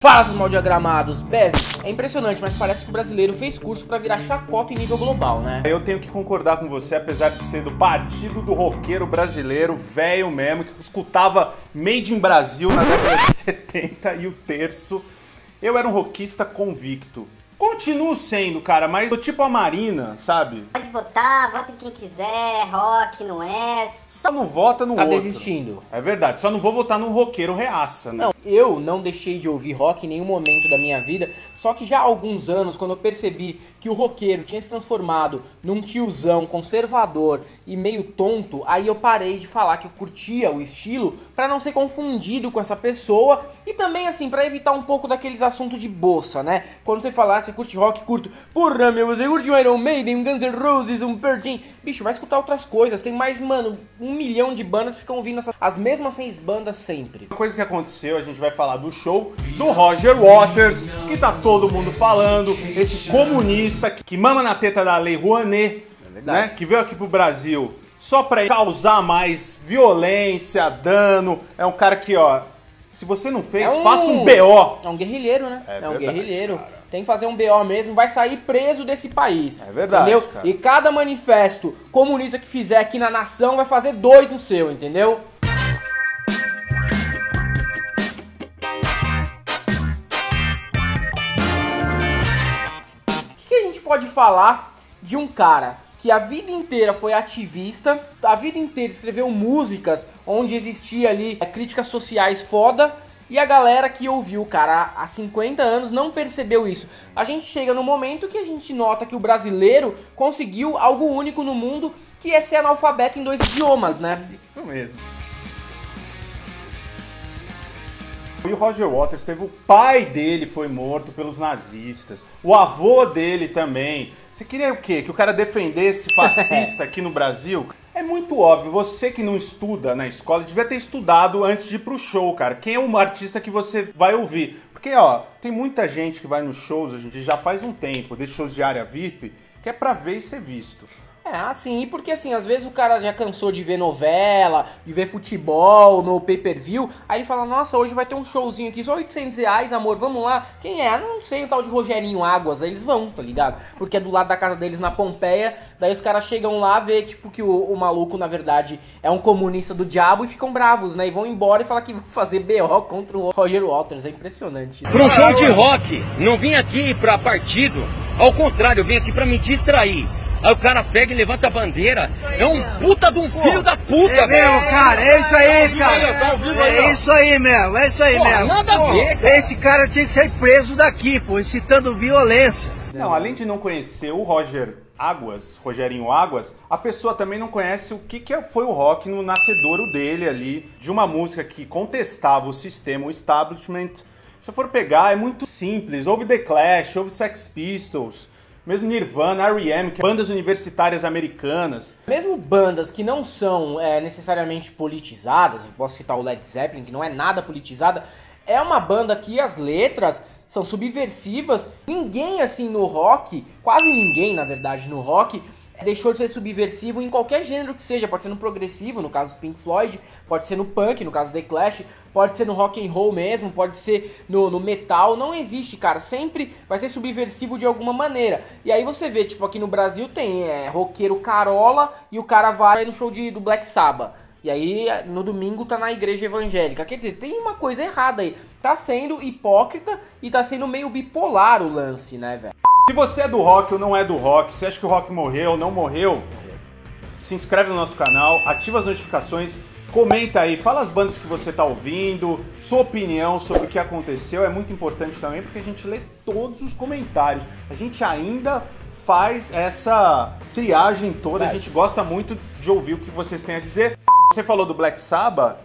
Fala, seus mal diagramados. Bez, é impressionante, mas parece que o brasileiro fez curso pra virar chacota em nível global, né? Eu tenho que concordar com você, apesar de ser do partido do roqueiro brasileiro, velho mesmo, que escutava Made in Brasil na década de 70 e o terço. Eu era um rockista convicto. Continuo sendo, cara, mas eu tipo a Marina, sabe? Pode votar, vota em quem quiser, rock, não é. Só não vota no Tá outro. desistindo. É verdade, só não vou votar num roqueiro reaça, né? Não, eu não deixei de ouvir rock em nenhum momento da minha vida, só que já há alguns anos, quando eu percebi que o roqueiro tinha se transformado num tiozão conservador e meio tonto, aí eu parei de falar que eu curtia o estilo pra não ser confundido com essa pessoa e também assim pra evitar um pouco daqueles assuntos de bolsa, né? Quando você falar, você curte rock, curto, porra meu, você curte um Iron Maiden, um Guns N' Roses, um Pearl Jam, bicho, vai escutar outras coisas, tem mais, mano, um milhão de bandas que ficam ouvindo essa- as mesmas seis bandas sempre. Uma coisa que aconteceu, a gente vai falar do show do Roger Waters, que tá todo mundo falando, esse comunista que mama na teta da lei Rouanet, É né, que veio aqui pro Brasil só pra causar mais violência, dano. É um cara que, ó, se você não fez, É um- faça um BO. É um guerrilheiro, né? É É, um verdade, guerrilheiro. cara. Tem que fazer um BO mesmo, vai sair preso desse país. É verdade, Entendeu? cara. E cada manifesto comunista que fizer aqui na nação vai fazer dois no seu, entendeu? O que a gente pode falar de um cara que a vida inteira foi ativista, a vida inteira escreveu músicas onde existia ali é, críticas sociais foda, e a galera que ouviu o cara há 50 anos não percebeu isso. A gente chega no momento que a gente nota que o brasileiro conseguiu algo único no mundo, que é ser analfabeto em dois idiomas, né? Isso mesmo. E o Roger Waters teve o pai dele foi morto pelos nazistas, o avô dele também. Você queria o quê? Que o cara defendesse fascista aqui no Brasil? É muito óbvio, você que não estuda na escola devia ter estudado antes de ir pro show, cara. Quem é um artista que você vai ouvir? Porque, ó, tem muita gente que vai nos shows, a gente já faz um tempo, desses shows de área VIP, que é pra ver e ser visto. É, assim, e porque assim, às vezes o cara já cansou de ver novela, de ver futebol no pay-per-view, aí ele fala, nossa, hoje vai ter um showzinho aqui, só 800 reais, amor, vamos lá. Quem é? Não sei, o tal de Rogerinho Águas, aí eles vão, tá ligado? Porque é do lado da casa deles na Pompeia, daí os caras chegam lá, vê, tipo, que o, o maluco, na verdade, é um comunista do diabo e ficam bravos, né? E vão embora e falam que vão fazer BO contra o Roger Waters, é impressionante. Para um show de rock, não vim aqui pra partido. Ao contrário, eu vim aqui pra me distrair. Aí o cara pega e levanta a bandeira. É um puta de um filho da puta, É velho. mesmo, cara, é isso aí, cara. Tá vivo aí, É isso aí mesmo, é isso aí Pô, mesmo. nada a ver, cara. Esse cara tinha que ser preso daqui, pô, incitando violência. Não, além de não conhecer o Roger Águas, Rogerinho Águas, a pessoa também não conhece o que, que foi o rock no nascedouro dele ali, de uma música que contestava o sistema, o establishment. Se for pegar, é muito simples. Houve The Clash, houve Sex Pistols, mesmo Nirvana, R.E.M., que é bandas universitárias americanas. Mesmo bandas que não são é, necessariamente politizadas, posso citar o Led Zeppelin, que não é nada politizada, é uma banda que as letras são subversivas. Ninguém, assim, no rock, quase ninguém, na verdade, no rock, deixou de ser subversivo em qualquer gênero que seja. Pode ser no progressivo, no caso Pink Floyd, pode ser no punk, no caso The Clash, pode ser no rock and roll mesmo, pode ser no, no metal. Não existe, cara. Sempre vai ser subversivo de alguma maneira. E aí você vê, tipo, aqui no Brasil tem é, roqueiro Carola e o cara vai no show de, do Black Sabbath. E aí, no domingo, tá na igreja evangélica. Quer dizer, tem uma coisa errada aí. Tá sendo hipócrita e tá sendo meio bipolar o lance, né, velho? Se você é do rock ou não é do rock, você acha que o rock morreu ou não morreu, se inscreve no nosso canal, ativa as notificações, comenta aí, fala as bandas que você tá ouvindo, sua opinião sobre o que aconteceu, é muito importante também porque a gente lê todos os comentários. A gente ainda faz essa triagem toda, a gente gosta muito de ouvir o que vocês têm a dizer. Você falou do Black Sabbath,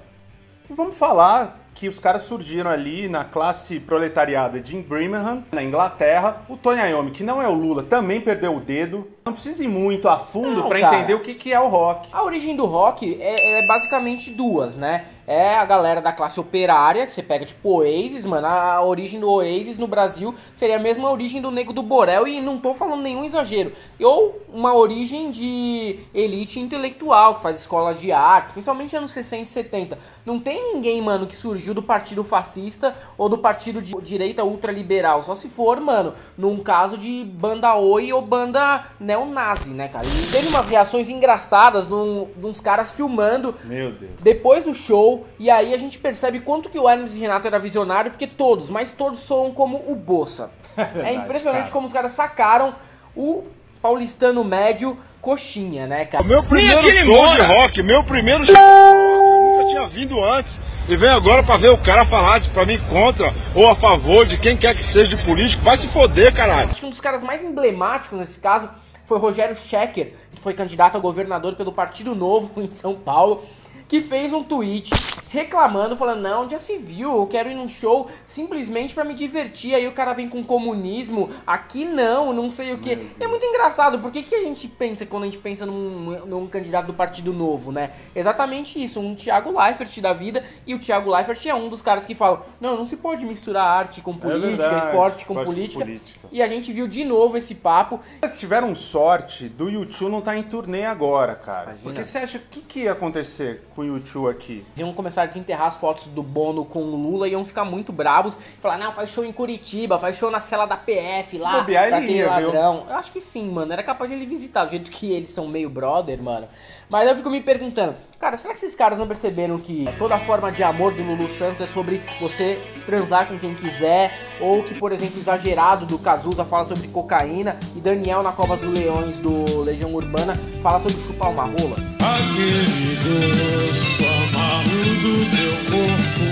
Vamos falar que os caras surgiram ali na classe proletariada de Birmingham, na Inglaterra. O Tony Iommi, que não é o Lula, também perdeu o dedo. Não precisa ir muito a fundo cara. entender o que, que é o rock. A origem do rock é, é basicamente duas, né? É a galera da classe operária, que você pega tipo Oasis, mano. A origem do Oasis no Brasil seria a mesma origem do Nego do Borel e não tô falando nenhum exagero. Ou uma origem de elite intelectual, que faz escola de artes, principalmente anos 60 e 70. Não tem ninguém, mano, que surgiu do partido fascista ou do partido de direita ultraliberal. Só se for, mano, num caso de banda Oi ou banda neonazi, né, cara? E teve umas reações engraçadas num, de uns caras filmando Meu Deus. depois do show, e aí a gente percebe quanto que o Hermes e Renato era visionário, porque todos, mas todos soam como o Bolsa. É, verdade, impressionante cara. como os caras sacaram o paulistano médio coxinha, né, cara? Meu primeiro show de rock, meu primeiro show de rock, eu nunca tinha vindo antes. E vem agora pra ver o cara falar pra mim contra ou a favor de quem quer que seja de político. Vai se foder, caralho. Acho que um dos caras mais emblemáticos nesse caso foi Rogério Schecker, que foi candidato a governador pelo Partido Novo em São Paulo, que fez um tweet reclamando, falando: Não, já se viu, eu quero ir num show simplesmente pra me divertir. Aí o cara vem com comunismo, aqui não, não sei o que. É muito engraçado, por que, a gente pensa quando a gente pensa num, num candidato do Partido Novo, né? Exatamente isso, um Thiago Leifert da vida, e o Thiago Leifert é um dos caras que falam: Não, não se pode misturar arte com política, verdade, esporte com esporte com política. política. E a gente viu de novo esse papo. Vocês tiveram sorte do YouTube não estar em turnê agora, cara. Porque você acha o que, que ia acontecer com o YouTube aqui? Iam começar a desenterrar as fotos do Bono com o Lula e iam ficar muito bravos. Falar, não, faz show em Curitiba, faz show na cela da PF lá. bobear, pra ele ter ia, viu? ladrão. Eu acho que sim, mano. Era capaz de ele visitar, do jeito que eles são meio brother, mano. Mas eu fico me perguntando, cara, será que esses caras não perceberam que toda forma de amor do Lulu Santos é sobre você transar com quem quiser? Ou que, por exemplo, exagerado do Cazuza fala sobre cocaína e Daniel na Cova dos Leões do Legião Urbana fala sobre chupar uma rola? Aquele gosto amargo do teu corpo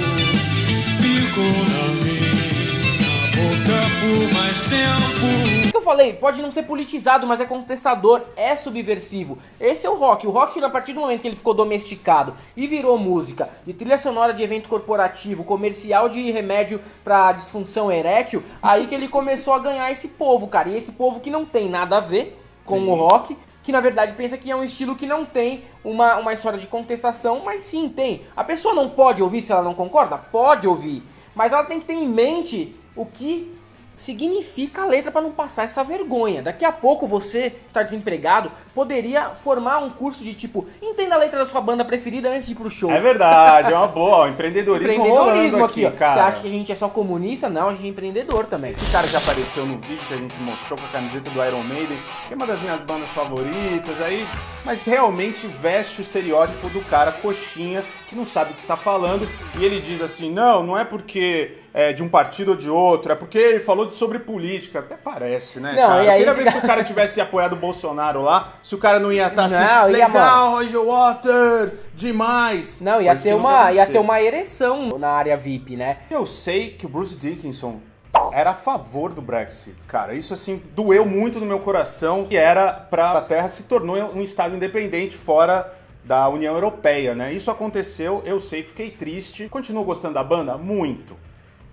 ficou na minha boca por mais tempo. O que eu falei, pode não ser politizado, mas é contestador, é subversivo. Esse é o rock. O rock, a partir do momento que ele ficou domesticado e virou música, de trilha sonora de evento corporativo, comercial de remédio pra disfunção erétil, aí que ele começou a ganhar esse povo, cara. E esse povo que não tem nada a ver com o rock, que na verdade pensa que é um estilo que não tem uma, uma história de contestação, mas sim tem. A pessoa não pode ouvir se ela não concorda? Pode ouvir. Mas ela tem que ter em mente o que significa a letra para não passar essa vergonha. Daqui a pouco você, que tá desempregado, poderia formar um curso de tipo, entenda a letra da sua banda preferida antes de ir pro show. É verdade, é uma boa. ó, Empreendedorismo, Empreendedorismo aqui, aqui, cara. Você acha que a gente é só comunista? Não, a gente é empreendedor também. Esse cara que apareceu no vídeo que a gente mostrou com a camiseta do Iron Maiden, que é uma das minhas bandas favoritas, aí, mas realmente veste o estereótipo do cara coxinha que não sabe o que tá falando e ele diz assim: não, não é porque é de um partido ou de outro, é porque ele falou de sobre política. Até parece, né, Não, cara? e aí ver fica- se o cara tivesse apoiado o Bolsonaro lá, se o cara não ia estar Não, assim, ia, legal, Roger Water, demais. Não, ia que ter, uma, ia ter uma ereção na área VIP, né? Eu sei que o Bruce Dickinson era a favor do Brexit, cara. Isso assim doeu muito no meu coração, que era para a Terra se tornou um estado independente fora da União Europeia, né? Isso aconteceu, eu sei, fiquei triste. Continuo gostando da banda muito.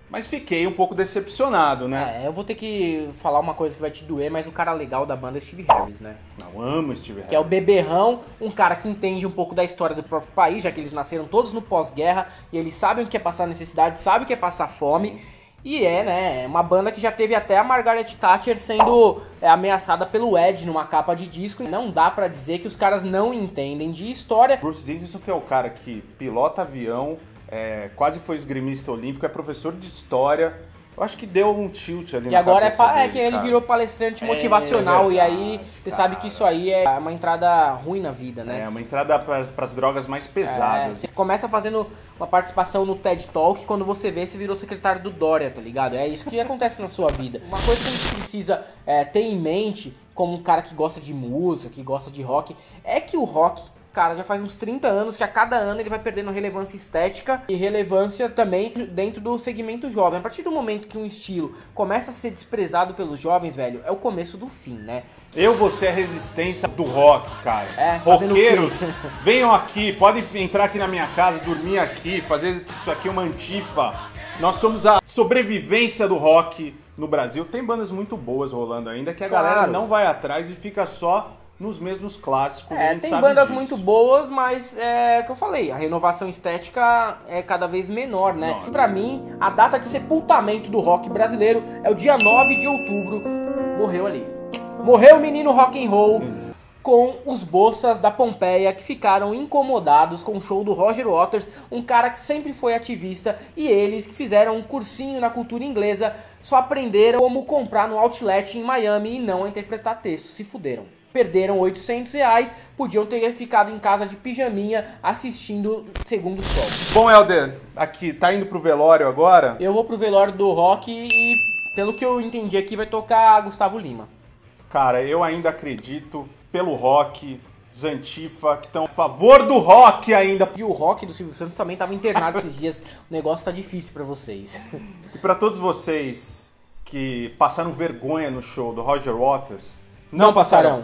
Mas fiquei um pouco decepcionado, né? É, eu vou ter que falar uma coisa que vai te doer, mas o cara legal da banda é Steve Harris, né? Não amo Steve Que é o Harris. beberrão, um cara que entende um pouco da história do próprio país, já que eles nasceram todos no pós-guerra e eles sabem o que é passar necessidade, sabem o que é passar fome. E é, né, uma banda que já teve até a Margaret Thatcher sendo é, ameaçada pelo Ed numa capa de disco. E não dá pra dizer que os caras não entendem de história. Bruce Dickinson que é o cara que pilota avião, é, quase foi esgrimista olímpico, é professor de história. Eu acho que deu um tilt ali E na agora é, é dele, que ele cara. virou palestrante É motivacional. e aí verdade, você cara. sabe que isso aí é uma entrada ruim na vida, né? É, uma entrada para as drogas mais É, pesadas. você começa fazendo uma participação no TED Talk, quando você vê, você virou secretário do Dória, tá ligado? É isso que acontece na sua vida. Uma coisa que a gente precisa é, ter em mente, como um cara que gosta de música, que gosta de rock, é que o rock, cara, já faz uns 30 anos que a cada ano ele vai perdendo relevância estética e relevância também dentro do segmento jovem. A partir do momento que um estilo começa a ser desprezado pelos jovens, velho, é o começo do fim, né? Eu vou ser a resistência do rock, cara. É? Roqueiros, venham aqui, podem entrar aqui na minha casa, dormir aqui, fazer isso aqui uma antifa. Nós somos a sobrevivência do rock no Brasil. Tem bandas muito boas rolando ainda que a Claro. galera não vai atrás e fica só nos mesmos clássicos. É, tem bandas disso. muito boas, mas é o que eu falei, a renovação estética é cada vez menor, né? Menor. Pra mim, a data de sepultamento do rock brasileiro é o dia 9 de outubro. Morreu ali. Morreu o menino rock and roll com os bolsas da Pompeia que ficaram incomodados com o show do Roger Waters, um cara que sempre foi ativista, e eles que fizeram um cursinho na cultura inglesa, só aprenderam como comprar no outlet em Miami e não interpretar texto, se fuderam. Perderam 800 reais, podiam ter ficado em casa de pijaminha assistindo Segundo Sol. Bom, Helder, aqui, tá indo pro velório agora? Eu vou pro velório do rock e, pelo que eu entendi aqui, vai tocar Gustavo Lima. Cara, eu ainda acredito pelo rock, os Antifa, que estão a favor do rock ainda. E o rock do Silvio Santos também tava internado esses dias. O negócio tá difícil pra vocês. E pra todos vocês que passaram vergonha no show do Roger Waters, Não passarão.